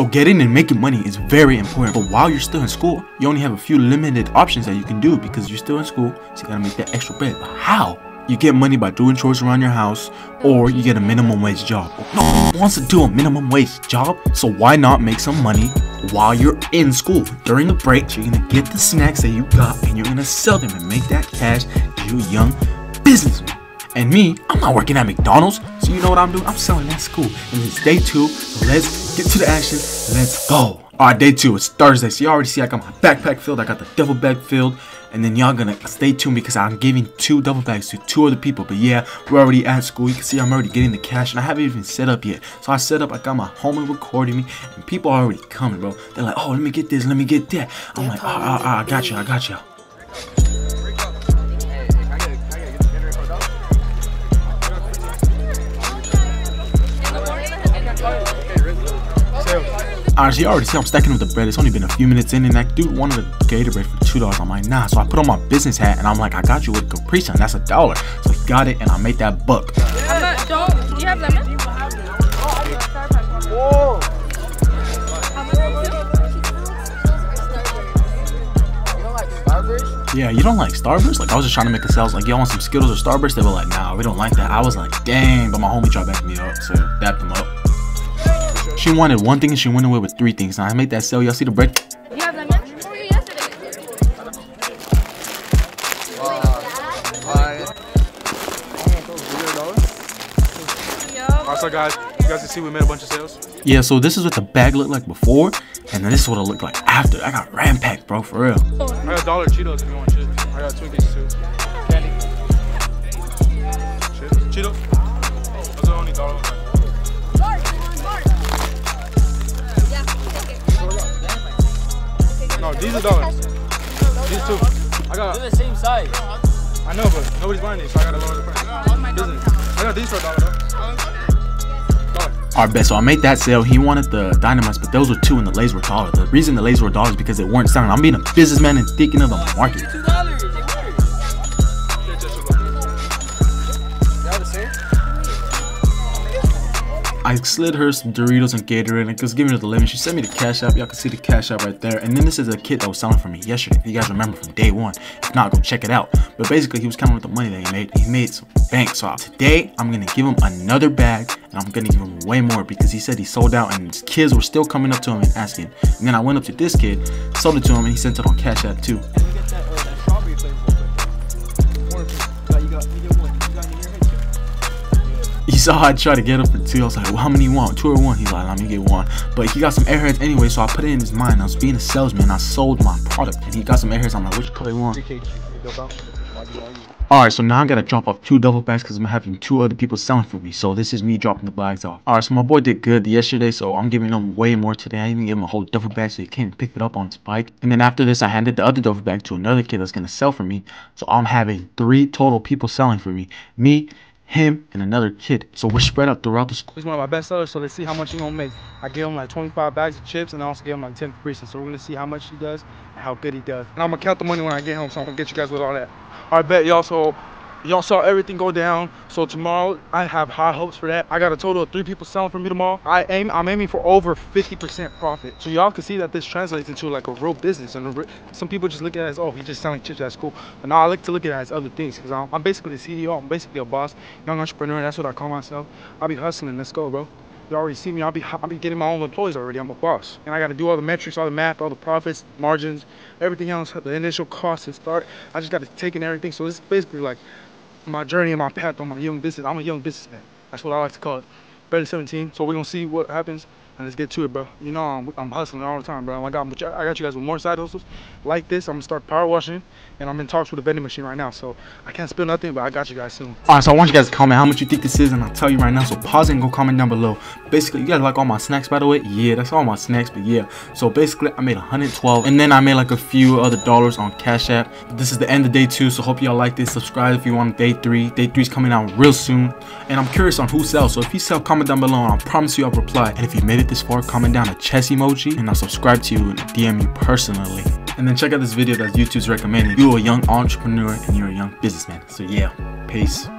So getting and making money is very important. But while you're still in school, you only have a few limited options that you can do because you're still in school. So you gotta make that extra bread. But how? You get money by doing chores around your house, or you get a minimum wage job. No one wants to do a minimum wage job, so why not make some money while you're in school? During the break, you're gonna get the snacks that you got and you're gonna sell them and make that cash. To you young businessman. And me, I'm not working at McDonald's, so you know what I'm doing? I'm selling at school. And it's day two, so let's get to the action. Let's go. Alright, day two, it's Thursday, so you already see I got my backpack filled, I got the duffel bag filled, and then y'all gonna stay tuned because I'm giving two duffel bags to two other people. But yeah, we're already at school. You can see I'm already getting the cash, and I haven't even set up yet. So I set up. I got my homie recording me, and people are already coming, bro. They're like, oh, let me get this, let me get that. I'm like, ah, ah, ah, I got you, I got you. Honestly, you already see I'm stacking with the bread. It's only been a few minutes in, and that dude wanted a Gatorade for two dollars. I'm like, nah. So I put on my business hat, and I'm like, I got you with Capri Sun. That's a dollar. So he got it, and I made that buck. Not, do you have lemon? Yeah, you don't like Starburst? Like I was just trying to make a sales. Like y'all want some Skittles or Starburst? They were like, nah, we don't like that. I was like, dang. But my homie tried backing me up, so dapped him up. She wanted one thing and she went away with three things. Now I made that sale. Y'all see the bread? Do you have lemon? Oh, yeah, yesterday. Yup. Alright, so guys, you guys can see we made a bunch of sales. Yeah, so this is what the bag looked like before, and then this is what it looked like after. I got ram packed, bro, for real. I got dollar Cheetos if you want chips. I got Twinkies too. Candy. Chips. Cheetos. Those are only dollars. No, these are dollars. These two. I got. They're the same size. I know, but nobody's buying these, so I gotta lower the price. Business. I got these for a dollar though. Dollar. Alright, bet. So I made that sale. He wanted the dynamites, but those were two and the Lay's were dollar. The reason the Lay's were dollars is because they weren't selling. I'm being a businessman and thinking of the market. I slid her some Doritos and Gatorade and just giving her the lemon. She sent me the cash app. Y'all can see the cash app right there. And then this is a kid that was selling for me yesterday. If you guys remember from day one. If not, go check it out. But basically, he was counting with the money that he made. He made some bank. So today, I'm gonna give him another bag and I'm gonna give him way more because he said he sold out and his kids were still coming up to him and asking. And then I went up to this kid, sold it to him, and he sent it on cash app too. He saw I tried to get up for two. I was like, well, how many you want? Two or one? He's like, let me get one. But he got some airheads anyway, so I put it in his mind. I was being a salesman. I sold my product. And he got some airheads. I'm like, which color you want? Appreciate you. You go out. Why do you want you? Alright, so now I gotta drop off two double bags because I'm having two other people selling for me. So this is me dropping the bags off. Alright, so my boy did good yesterday, so I'm giving him way more today. I even gave him a whole duffel bag so he came and pick it up on his bike. And then after this, I handed the other duffel bag to another kid that's gonna sell for me. So I'm having three total people selling for me. Me, him, and another kid. So we're spread out throughout the school. He's one of my best sellers, so let's see how much he gonna make. I gave him like 25 bags of chips and I also gave him like 10 Capri Suns. So we're gonna see how much he does and how good he does. And I'm gonna count the money when I get home, so I'm gonna get you guys with all that. All right, bet y'all. So y'all saw everything go down. So tomorrow I have high hopes for that. I got a total of three people selling for me tomorrow. I aim, I'm aiming for over 50% profit. So y'all can see that this translates into like a real business. And some people just look at it as, oh, he's just selling chips. That's cool. No, I like to look at it as other things because I'm, I'm basically the CEO. I'm basically a boss, young entrepreneur. That's what I call myself. I'll be hustling. Let's go, bro. You already see me. I'll be I'll be getting my own employees already. I'm a boss, and I got to do all the metrics, all the math, all the profits, margins, everything else. The initial cost to start. I just got to take in everything. So it's basically like my journey and my path on my young business. I'm a young businessman. That's what I like to call it. Better 17. So we're gonna see what happens and let's get to it, bro. You know I'm, I'm hustling all the time, bro. I got I got you guys with more side hustles like this. I'm gonna start power washing, and I'm in talks with a vending machine right now. So I can't spill nothing, but I got you guys soon. Alright, so I want you guys to comment how much you think this is, and I'll tell you right now. So pause and go comment down below. Basically, you guys like all my snacks, by the way? Yeah, that's all my snacks, but yeah. So basically, I made 112, and then I made like a few other dollars on Cash App. But This is the end of day two, so hope y'all like this. Subscribe if you want day three. Day three is coming out real soon, and I'm curious on who sells. So if you sell, comment down below, and I promise you I'll reply. And if you made it this far, comment down a chess emoji, and I'll subscribe to you and DM you personally. And then check out this video that YouTube's recommending. You're a young entrepreneur and you're a young businessman. So yeah, peace.